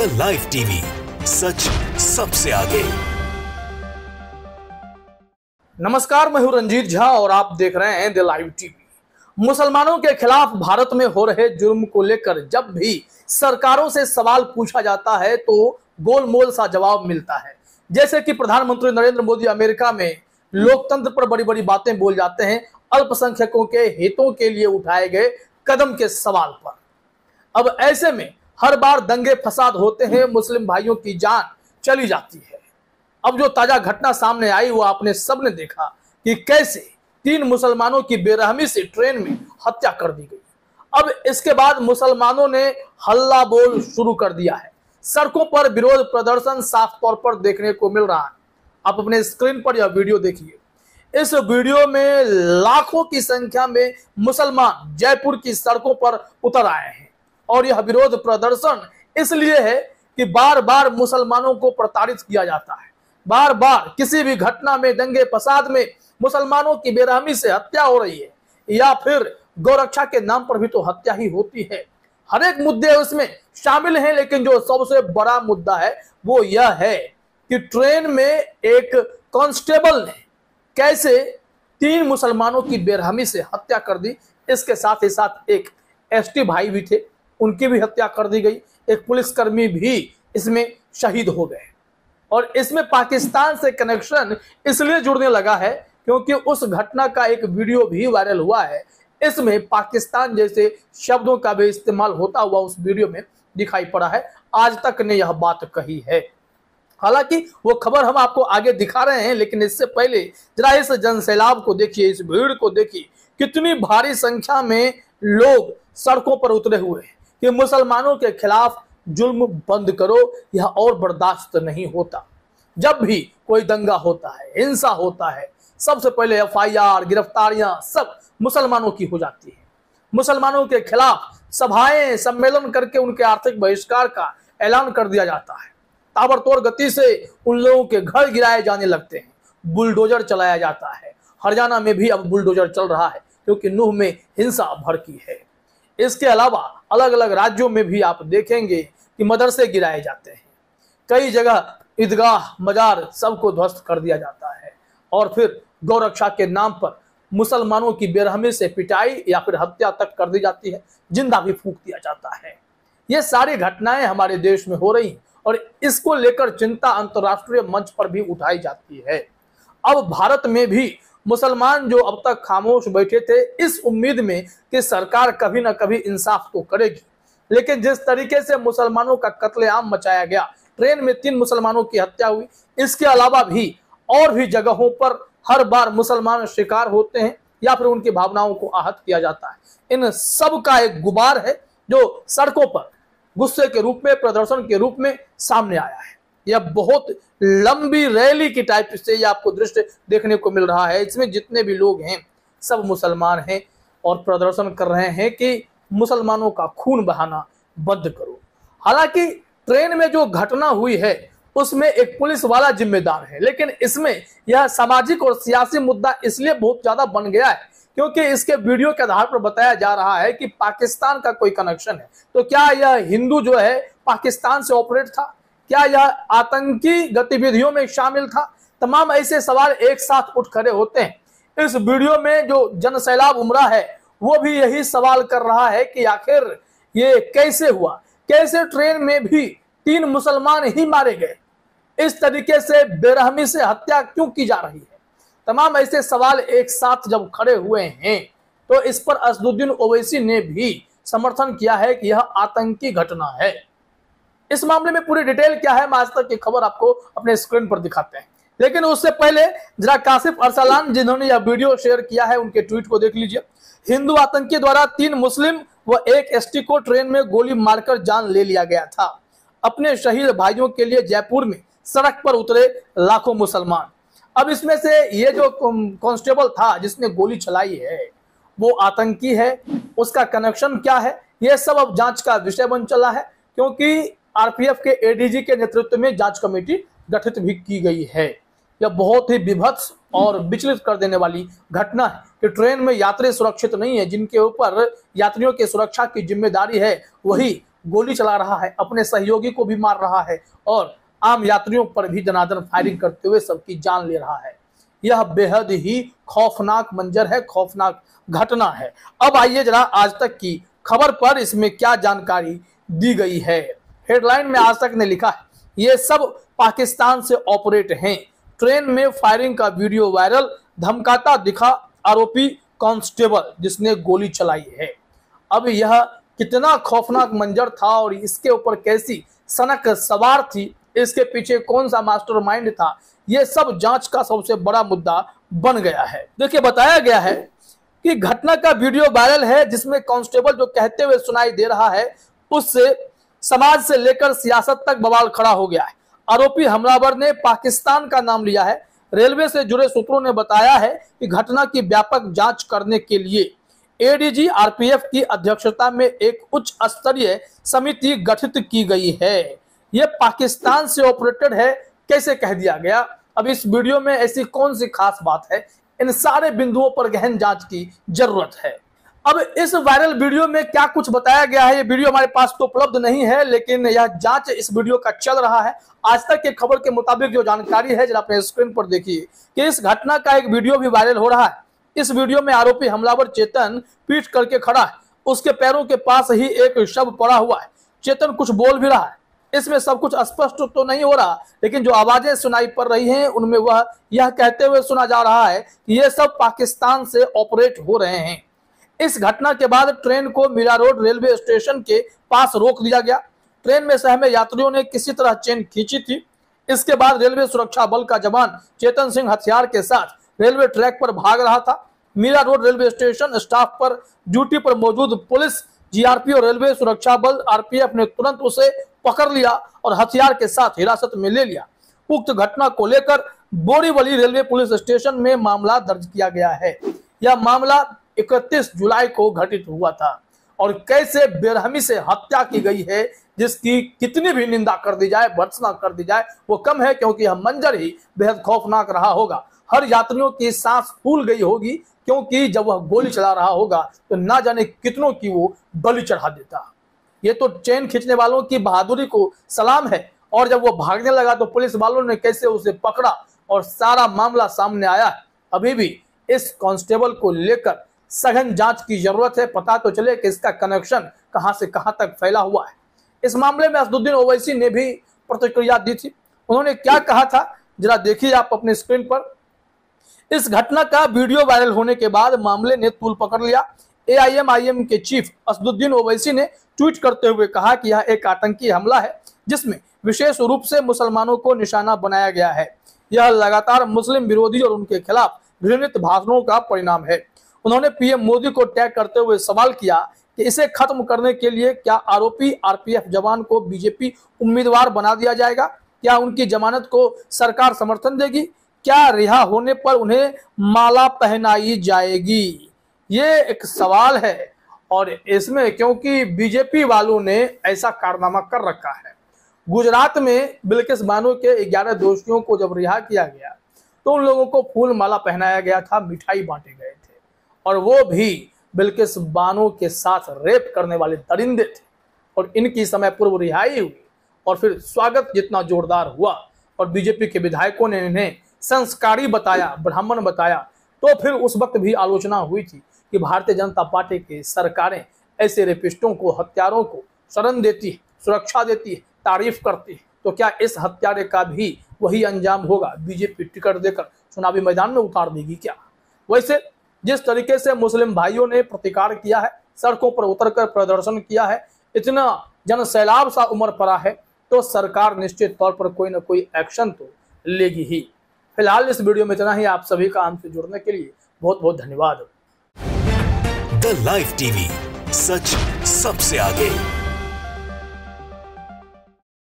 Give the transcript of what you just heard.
The live TV सच सबसे आगे। नमस्कार, मैं हूँ रंजीत झा और आप देख रहे हैं द लाइव टीवी मुसलमानों के खिलाफ भारत में हो रहे जुर्म को लेकर जब भी सरकारों से सवाल पूछा जाता है तो गोलमोल सा जवाब मिलता है। जैसे कि प्रधानमंत्री नरेंद्र मोदी अमेरिका में लोकतंत्र पर बड़ी बड़ी बातें बोल जाते हैं, अल्पसंख्यकों के हितों के लिए उठाए गए कदम के सवाल पर। अब ऐसे में हर बार दंगे फसाद होते हैं, मुस्लिम भाइयों की जान चली जाती है। अब जो ताज़ा घटना सामने आई, वो आपने सबने देखा कि कैसे तीन मुसलमानों की बेरहमी से ट्रेन में हत्या कर दी गई। अब इसके बाद मुसलमानों ने हल्ला बोल शुरू कर दिया है। सड़कों पर विरोध प्रदर्शन साफ़ तौर पर देखने को मिल रहा है। आप अपने स्क्रीन पर यह वीडियो देखिए। इस वीडियो में लाखों की संख्या में मुसलमान जयपुर की सड़कों पर उतर आए हैं। और यह विरोध प्रदर्शन इसलिए है कि बार बार मुसलमानों को प्रताड़ित किया जाता है। बार बार किसी भी घटना में, दंगे फसाद में मुसलमानों की बेरहमी से हत्या हो रही है या फिर गौरक्षा के नाम पर भी तो हत्या ही होती है। हर एक मुद्दे उसमें शामिल हैं, लेकिन जो सबसे बड़ा मुद्दा है, वो यह है कि ट्रेन में एक कांस्टेबल ने कैसे तीन मुसलमानों की बेरहमी से हत्या कर दी, इसके साथ ही साथ एक एसटी भाई भी थे उनकी भी हत्या कर दी गई। एक पुलिसकर्मी भी इसमें शहीद हो गए। और इसमें पाकिस्तान से कनेक्शन इसलिए जुड़ने लगा है क्योंकि उस घटना का एक वीडियो भी वायरल हुआ है। इसमें पाकिस्तान जैसे शब्दों का भी इस्तेमाल होता हुआ उस वीडियो में दिखाई पड़ा है। आज तक ने यह बात कही है। हालाँकि वो खबर हम आपको आगे दिखा रहे हैं, लेकिन इससे पहले जरा इस जनसैलाब को देखिए, इस भीड़ को देखिए। कितनी भारी संख्या में लोग सड़कों पर उतरे हुए हैं। कि मुसलमानों के खिलाफ जुल्म बंद करो, यह और बर्दाश्त नहीं होता। जब भी कोई दंगा होता है, हिंसा होता है, सबसे पहले एफ़ आई आर गिरफ्तारियाँ सब मुसलमानों की हो जाती है। मुसलमानों के खिलाफ सभाएँ, सम्मेलन करके उनके आर्थिक बहिष्कार का ऐलान कर दिया जाता है। ताबड़तोड़ गति से उन लोगों के घर गिराए जाने लगते हैं। बुलडोजर चलाया जाता है। हरियाणा में भी अब बुलडोजर चल रहा है, क्योंकि नूह में हिंसा भड़की है। इसके अलावा अलग अलग राज्यों में भी आप देखेंगे कि मदरसे गिराए जाते हैं। कई जगह ईदगाह, मजार सबको ध्वस्त कर दिया जाता है और फिर गौरक्षा के नाम पर मुसलमानों की बेरहमी से पिटाई या फिर हत्या तक कर दी जाती है, ज़िंदा भी फूक दिया जाता है। ये सारी घटनाएँ हमारे देश में हो रही और इसको लेकर चिंता अंतर्राष्ट्रीय मंच पर भी उठाई जाती है। अब भारत में भी मुसलमान जो अब तक खामोश बैठे थे, इस उम्मीद में कि सरकार कभी ना कभी इंसाफ तो करेगी। लेकिन जिस तरीके से मुसलमानों का कत्लेआम मचाया गया, ट्रेन में तीन मुसलमानों की हत्या हुई, इसके अलावा भी और भी जगहों पर हर बार मुसलमान शिकार होते हैं या फिर उनकी भावनाओं को आहत किया जाता है। इन सब का एक गुबार है जो सड़कों पर गुस्से के रूप में, प्रदर्शन के रूप में सामने आया है। यह बहुत लंबी रैली की टाइप से ये आपको दृश्य देखने को मिल रहा है। इसमें जितने भी लोग हैं, सब मुसलमान हैं और प्रदर्शन कर रहे हैं कि मुसलमानों का खून बहाना बंद करो। हालाँकि ट्रेन में जो घटना हुई है, उसमें एक पुलिस वाला जिम्मेदार है, लेकिन इसमें यह सामाजिक और सियासी मुद्दा इसलिए बहुत ज़्यादा बन गया है क्योंकि इसके वीडियो के आधार पर बताया जा रहा है कि पाकिस्तान का कोई कनेक्शन है। तो क्या यह हिंदू जो है, पाकिस्तान से ऑपरेट था? क्या यह आतंकी गतिविधियों में शामिल था? तमाम ऐसे सवाल एक साथ उठ खड़े होते हैं। इस वीडियो में जो जनसैलाब उमरा है, वो भी यही सवाल कर रहा है कि आखिर ये कैसे हुआ? कैसे ट्रेन में भी तीन मुसलमान ही मारे गए? इस तरीके से बेरहमी से हत्या क्यों की जा रही है? तमाम ऐसे सवाल एक साथ जब खड़े हुए हैं तो इस पर असदुद्दीन ओवैसी ने भी समर्थन किया है कि यह आतंकी घटना है। इस मामले में पूरी डिटेल क्या है आज तक की खबर आपको अपने स्क्रीन पर दिखाते हैं। लेकिन उससे पहले, जरा कासिफ अरसलान, जिन्होंने यह वीडियो शेयर किया है, उनके ट्वीट को देख लीजिए। हिंदू आतंकी द्वारा तीन मुस्लिम व एक एसटी को ट्रेन में गोली मारकर जान ले लिया गया था। अपने शहीद भाइयों के लिए जयपुर में सड़क पर उतरे लाखों मुसलमान। अब इसमें से ये जो कांस्टेबल था, जिसने गोली चलाई है, वो आतंकी है। उसका कनेक्शन क्या है? ये सब अब जाँच का विषय बन चला है, क्योंकि आरपीएफ के एडीजी के नेतृत्व में जाँच कमेटी गठित भी की गई है। यह बहुत ही विभत्स और विचलित कर देने वाली घटना है कि ट्रेन में यात्री सुरक्षित नहीं है, जिनके ऊपर यात्रियों की सुरक्षा की ज़िम्मेदारी है, वही गोली चला रहा है, अपने सहयोगी को भी मार रहा है और आम यात्रियों पर भी जनादन फायरिंग करते हुए सबकी जान ले रहा है। यह बेहद ही खौफनाक मंजर है, खौफनाक घटना है। अब आइए जरा आज तक की खबर पर इसमें क्या जानकारी दी गई है। हेडलाइन में आज तक ने लिखा है, ये सब पाकिस्तान से ऑपरेट हैं। ट्रेन में फायरिंग का वीडियो वायरल, धमकाता दिखा आरोपी कांस्टेबल, जिसने गोली चलाई है। अब यह कितना खौफनाक मंजर था और इसके ऊपर कैसी सनक सवार थी, इसके पीछे कौन सा मास्टरमाइंड था यह सब जाँच का सबसे बड़ा मुद्दा बन गया है। देखिए, बताया गया है कि घटना का वीडियो वायरल है, जिसमें कांस्टेबल जो कहते हुए सुनाई दे रहा है, उससे समाज से लेकर सियासत तक बवाल खड़ा हो गया है। आरोपी हमलावर ने पाकिस्तान का नाम लिया है। रेलवे से जुड़े सूत्रों ने बताया है कि घटना की व्यापक जाँच करने के लिए एडीजी आरपीएफ की अध्यक्षता में एक उच्च स्तरीय समिति गठित की गई है। यह पाकिस्तान से ऑपरेटेड है, कैसे कह दिया गया? अब इस वीडियो में ऐसी कौन सी खास बात है? इन सारे बिंदुओं पर गहन जाँच की ज़रूरत है। अब इस वायरल वीडियो में क्या कुछ बताया गया है? ये वीडियो हमारे पास तो उपलब्ध नहीं है, लेकिन यह जाँच इस वीडियो का चल रहा है। आज तक के खबर के मुताबिक जो जानकारी है, जरा स्क्रीन पर देखिए कि इस घटना का एक वीडियो भी वायरल हो रहा है। इस वीडियो में आरोपी हमलावर चेतन पीट करके खड़ा है। उसके पैरों के पास ही एक शव पड़ा हुआ है। चेतन कुछ बोल भी रहा है। इसमें सब कुछ स्पष्ट तो नहीं हो रहा, लेकिन जो आवाज़ें सुनाई पड़ रही हैं, उनमें वह यह कहते हुए सुना जा रहा है कि ये सब पाकिस्तान से ऑपरेट हो रहे हैं। इस घटना के बाद ट्रेन को मीरा रोड रेलवे स्टेशन के पास रोक दिया गया। ट्रेन में सहमे यात्रियों ने किसी तरह चेन खींची थी। इसके बाद रेलवे सुरक्षा बल का जवान चेतन सिंह हथियार के साथ रेलवे ट्रैक पर भाग रहा था। Mira road railway station staff पर ड्यूटी पर मौजूद पुलिस, जीआरपी और रेलवे सुरक्षा बल आरपीएफ ने तुरंत उसे पकड़ लिया और हथियार के साथ हिरासत में ले लिया। उक्त घटना को लेकर बोरीवली रेलवे पुलिस स्टेशन में मामला दर्ज किया गया है। यह मामला 31 जुलाई को घटित हुआ था। और कैसे बेरहमी से हत्या की गई है, जिसकी कितनी भी निंदा कर दी जाए भर्सना कर दी जाए, वो कम है क्योंकि यह मंजर ही बेहद खौफनाक रहा होगा। हर यात्रियों की सांस फूल गई होगी, क्योंकि जब वह गोली चला रहा होगा तो ना जाने कितनों की वो बलि चढ़ा देता। ये तो चेन खींचने वालों की बहादुरी को सलाम है, और जब वो भागने लगा तो पुलिस वालों ने कैसे उसे पकड़ा, और सारा मामला सामने आया। अभी भी इस कांस्टेबल को लेकर सघन जाँच की ज़रूरत है, पता तो चले कि इसका कनेक्शन कहाँ से कहाँ तक फैला हुआ है। इस मामले में असदुद्दीन ओवैसी ने भी प्रतिक्रिया दी थी। उन्होंने क्या कहा था, जरा देखिए आप अपने स्क्रीन पर। इस घटना का वीडियो वायरल होने के बाद मामले ने तूल पकड़ लिया। एआईएमआईएम के चीफ असदुद्दीन ओवैसी ने ट्वीट करते हुए कहा कि यह एक आतंकी हमला है, जिसमें विशेष रूप से मुसलमानों को निशाना बनाया गया है। यह लगातार मुस्लिम विरोधी और उनके खिलाफ घृणित भाषणों का परिणाम है। उन्होंने पीएम मोदी को टैग करते हुए सवाल किया कि इसे खत्म करने के लिए क्या आरोपी आरपीएफ जवान को बीजेपी उम्मीदवार बना दिया जाएगा? क्या उनकी जमानत को सरकार समर्थन देगी? क्या रिहा होने पर उन्हें माला पहनाई जाएगी? ये एक सवाल है और इसमें क्योंकि बीजेपी वालों ने ऐसा कारनामा कर रखा है। गुजरात में बिल्किस बानो के 11 दोषियों को जब रिहा किया गया तो उन लोगों को फूल माला पहनाया गया था, मिठाई बांटे और वो भी बिल्किस बानो के साथ रेप करने वाले दरिंदे थे। और इनकी समय पूर्व रिहाई हुई और फिर स्वागत जितना जोरदार हुआ और बीजेपी के विधायकों ने इन्हें संस्कारी बताया, ब्राह्मण बताया तो फिर उस वक्त भी आलोचना हुई थी कि भारतीय जनता पार्टी की सरकारें ऐसे रेपिस्टों को, हत्यारों को शरण देती है, सुरक्षा देती है, तारीफ़ करती है। तो क्या इस हत्यारे का भी वही अंजाम होगा? बीजेपी टिकट देकर चुनावी मैदान में उतार देगी क्या? वैसे जिस तरीके से मुस्लिम भाइयों ने प्रतिकार किया है, सड़कों पर उतरकर प्रदर्शन किया है, इतना जन सैलाब सा उम्र पड़ा है तो सरकार निश्चित तौर पर कोई ना कोई एक्शन तो लेगी ही। फ़िलहाल इस वीडियो में इतना ही। आप सभी का हमसे जुड़ने के लिए बहुत बहुत धन्यवाद द लाइव टीवी सच सबसे आगे।